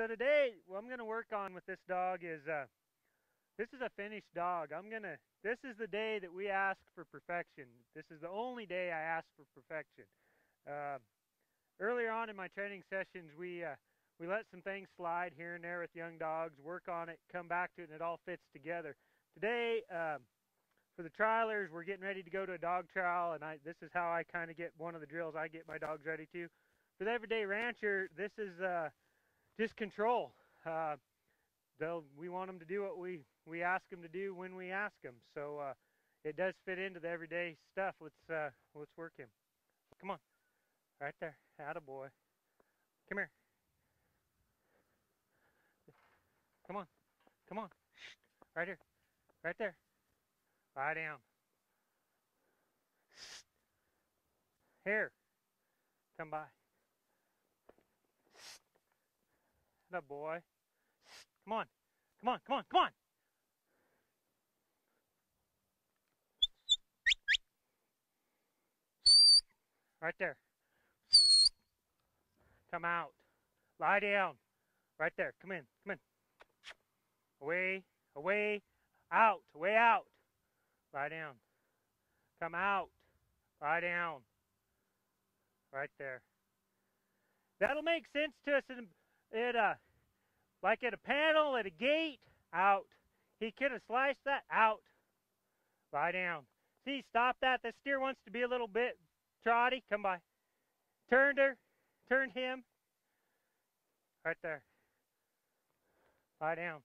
So today, what I'm going to work on with this dog is, uh, this is a finished dog. I'm going to, this is the day that we ask for perfection. This is the only day I ask for perfection. Uh, earlier on in my training sessions, we, uh, we let some things slide here and there with young dogs, work on it, come back to it, and it all fits together. Today, um, for the trialers, we're getting ready to go to a dog trial, and I, this is how I kind of get one of the drills I get my dogs ready to. For the everyday rancher, this is uh, just control. Uh, they'll we want them to do what we we ask them to do when we ask them. So uh, it does fit into the everyday stuff. Let's uh, let's work him. Come on, right there, boy. Come here. Come on, come on. Right here, right there. Lie down. Here, come by. That boy. Come on. Come on, come on, come on. Right there. Come out. Lie down. Right there. Come in. Come in. Away. Away. Out. Away out. Lie down. Come out. Lie down. Right there. That'll make sense to us in it uh like at a panel at a gate out. He could have sliced that out. Lie down. See stop that. The steer wants to be a little bit trotty. Come by. Turned her. Turned him. Right there. Lie down